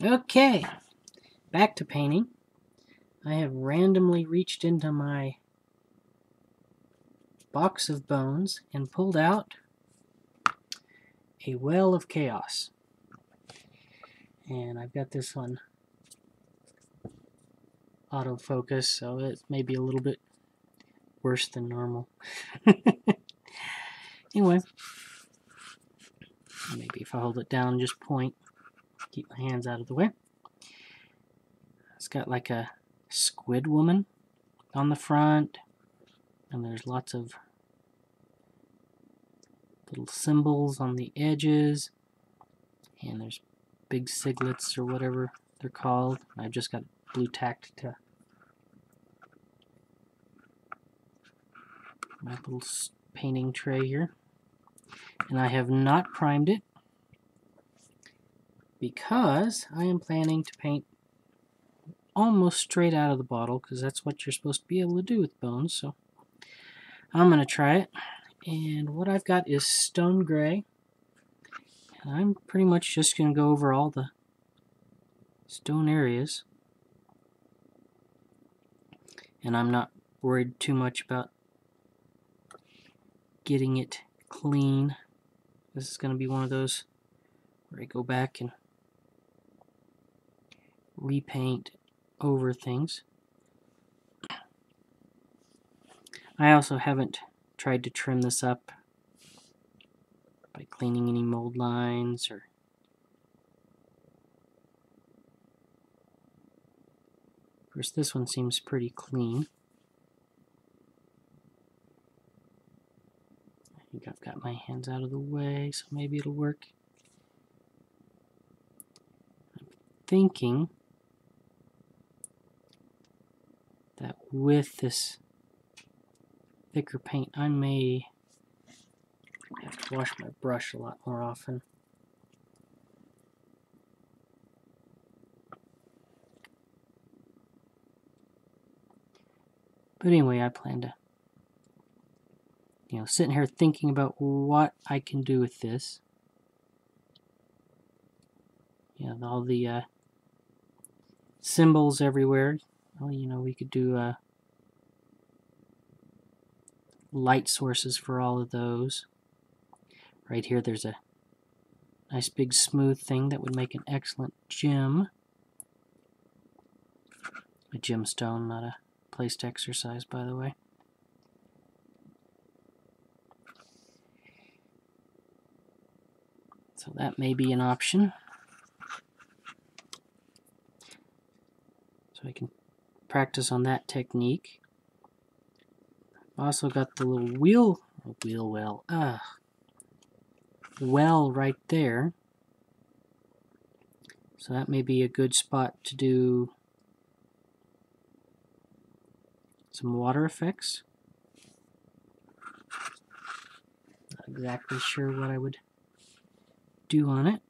Okay, back to painting. I have randomly reached into my box of bones and pulled out a well of chaos. And I've got this on autofocus, so it may be a little bit worse than normal. anyway, maybe if I hold it down, just point, keep my hands out of the way. It's got like a squid woman on the front, and there's lots of little symbols on the edges, and there's big siglets or whatever they're called. I've just got blue tacked to my little painting tray here. And I have not primed it because I am planning to paint almost straight out of the bottle because that's what you're supposed to be able to do with bones. So I'm going to try it. And what I've got is stone gray. And I'm pretty much just going to go over all the stone areas. And I'm not worried too much about getting it clean. This is going to be one of those where I go back and repaint over things. I also haven't tried to trim this up by cleaning any mold lines or of course this one seems pretty clean I think I've got my hands out of the way so maybe it'll work I'm thinking that with this thicker paint, I may have to wash my brush a lot more often. But anyway, I plan to, you know, sitting here thinking about what I can do with this. You know, all the uh, symbols everywhere. Well, you know, we could do uh, light sources for all of those. Right here there's a nice big smooth thing that would make an excellent gem. A gemstone, not a place to exercise, by the way. So that may be an option. So I can practice on that technique. I've Also got the little wheel, wheel well, well right there. So that may be a good spot to do some water effects. Not exactly sure what I would do on it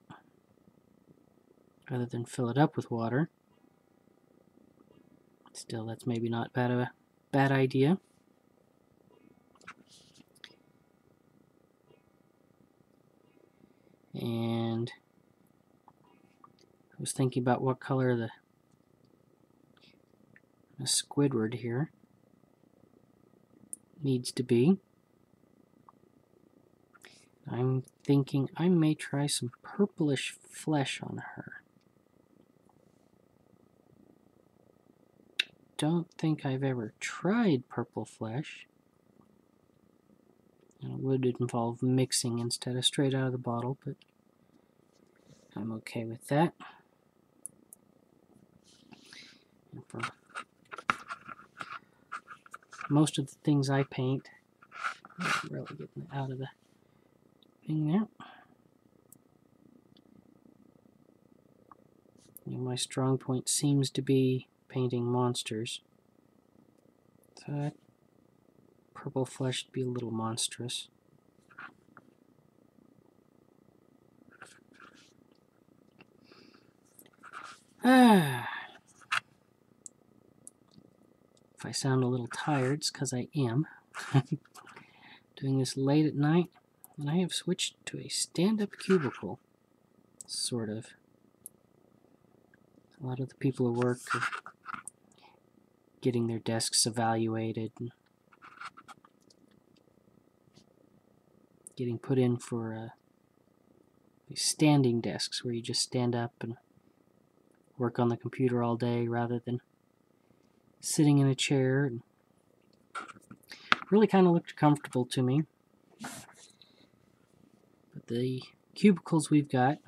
other than fill it up with water. Still, that's maybe not bad a bad idea. and I was thinking about what color the, the Squidward here needs to be. I'm thinking I may try some purplish flesh on her. Don't think I've ever tried purple flesh. And it would involve mixing instead of straight out of the bottle, but I'm okay with that. And for most of the things I paint, I'm really getting out of the thing there. You know, my strong point seems to be painting monsters. That purple flesh would be a little monstrous. Ah. If I sound a little tired, it's because I am. Doing this late at night, and I have switched to a stand-up cubicle. Sort of. A lot of the people who work getting their desks evaluated getting put in for uh, standing desks where you just stand up and work on the computer all day rather than sitting in a chair and really kind of looked comfortable to me. But the cubicles we've got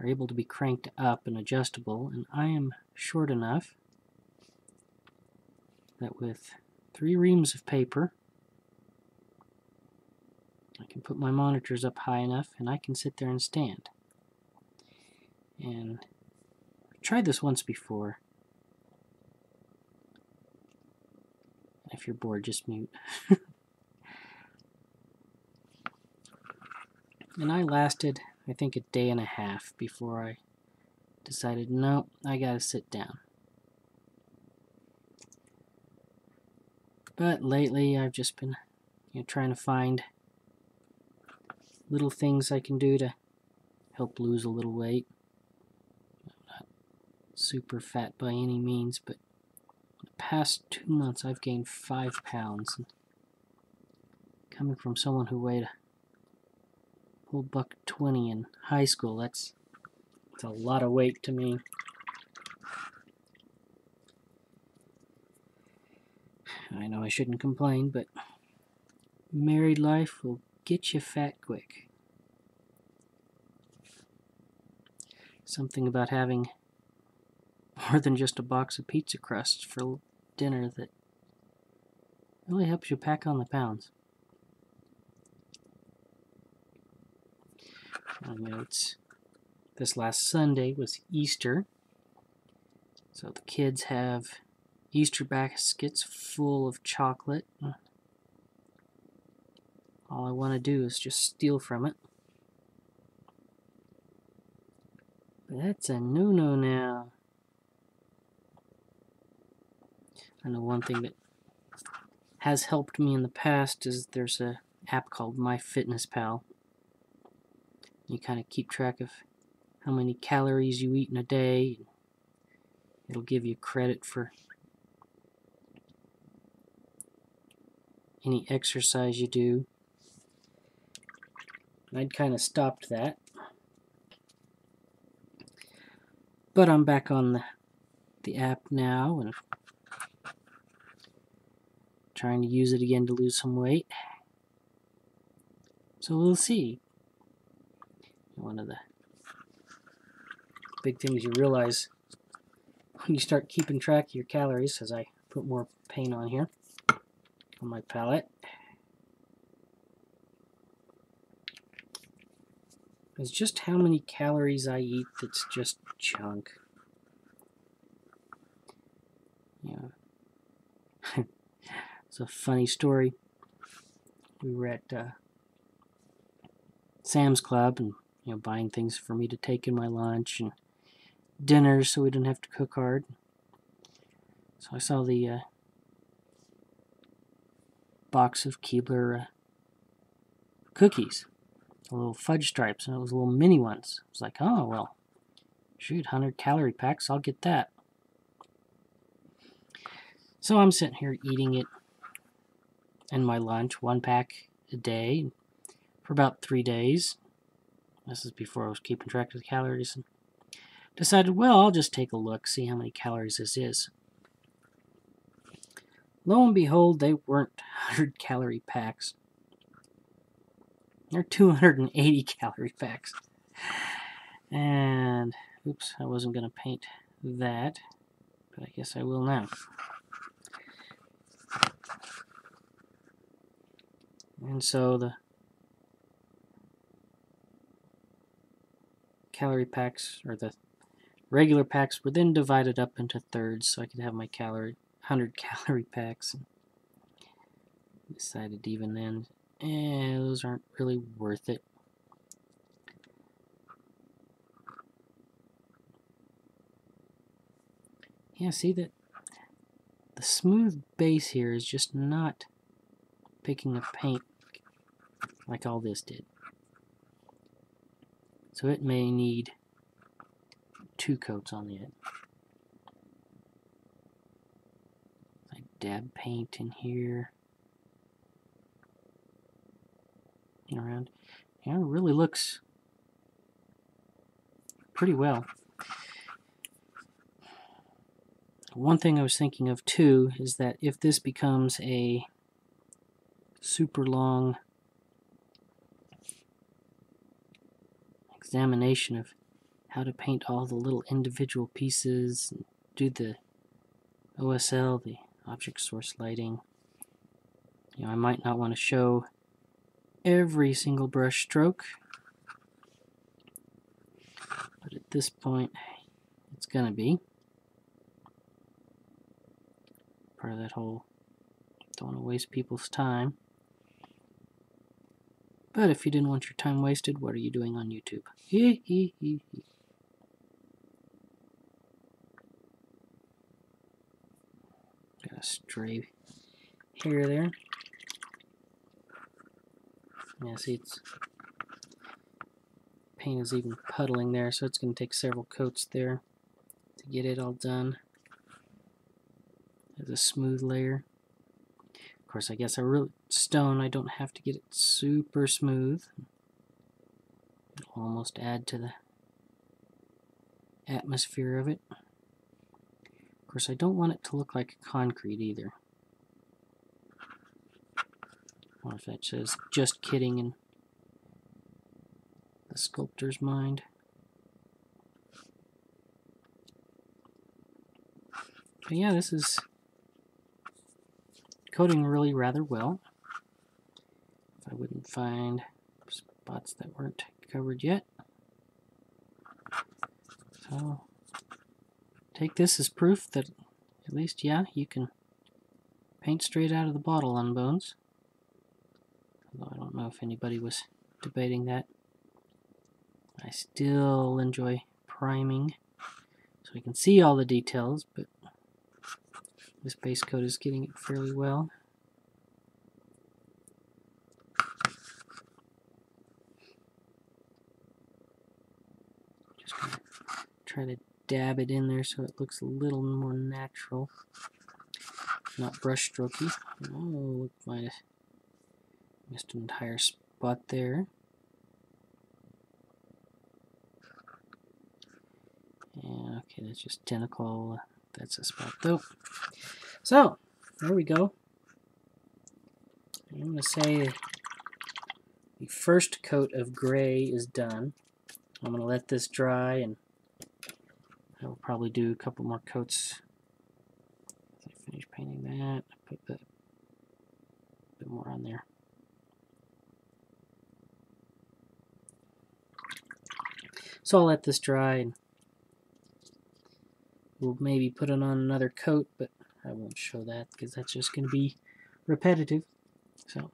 are able to be cranked up and adjustable, and I am short enough that with three reams of paper, I can put my monitors up high enough and I can sit there and stand. And I've tried this once before. If you're bored, just mute. and I lasted, I think, a day and a half before I decided, no, I gotta sit down. But lately, I've just been you know, trying to find little things I can do to help lose a little weight. I'm not super fat by any means, but the past two months I've gained five pounds. And coming from someone who weighed a whole buck twenty in high school, that's, that's a lot of weight to me. I know I shouldn't complain, but married life will get you fat quick. Something about having more than just a box of pizza crusts for dinner that really helps you pack on the pounds. It's this last Sunday was Easter, so the kids have Easter baskets full of chocolate. All I want to do is just steal from it. But that's a no-no now. I know one thing that has helped me in the past is there's a app called MyFitnessPal. You kind of keep track of how many calories you eat in a day. It'll give you credit for any exercise you do. I'd kind of stopped that. But I'm back on the, the app now and trying to use it again to lose some weight. So we'll see. One of the big things you realize when you start keeping track of your calories, as I put more paint on here on my palette is just how many calories I eat that's just junk. Yeah. it's a funny story. We were at uh, Sam's Club and you know buying things for me to take in my lunch and dinner so we didn't have to cook hard. So I saw the uh, box of Keebler uh, cookies, little fudge stripes, and it was little mini ones. I was like, oh, well, shoot, 100 calorie packs, I'll get that. So I'm sitting here eating it in my lunch, one pack a day, for about three days. This is before I was keeping track of the calories. And decided, well, I'll just take a look, see how many calories this is. Lo and behold, they weren't 100 calorie packs. They're 280 calorie packs. And, oops, I wasn't going to paint that, but I guess I will now. And so the calorie packs, or the regular packs, were then divided up into thirds so I could have my calorie 100 calorie packs. Decided even then, eh, those aren't really worth it. Yeah, see that the smooth base here is just not picking up paint like all this did. So it may need two coats on it. I dab paint in here. And Around. Yeah, it really looks pretty well. One thing I was thinking of too is that if this becomes a super long examination of how to paint all the little individual pieces do the OSL, the object source lighting. You know, I might not want to show every single brush stroke, but at this point it's going to be. part of that whole don't want to waste people's time. But if you didn't want your time wasted, what are you doing on YouTube? Hee hee hee hee. Got a stray hair there. Yeah, see it's paint is even puddling there, so it's going to take several coats there to get it all done as a smooth layer. Of course, I guess I really stone, I don't have to get it super smooth. It'll almost add to the atmosphere of it. Course, I don't want it to look like concrete either. Or if that says just kidding in the sculptor's mind. But yeah, this is coating really rather well. If I wouldn't find spots that weren't covered yet. So take this as proof that at least, yeah, you can paint straight out of the bottle on bones. Although I don't know if anybody was debating that. I still enjoy priming so we can see all the details, but this base coat is getting it fairly well. Just try to dab it in there so it looks a little more natural. Not brush strokey. Oh, might have missed an entire spot there. Yeah, okay, that's just tentacle. That's a spot though. So, there we go. I'm going to say the first coat of gray is done. I'm going to let this dry and I will probably do a couple more coats. I finish painting that, put a bit more on there. So I'll let this dry and we'll maybe put it on another coat, but I won't show that because that's just going to be repetitive. So,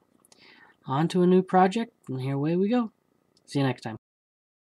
on to a new project, and here away we go. See you next time.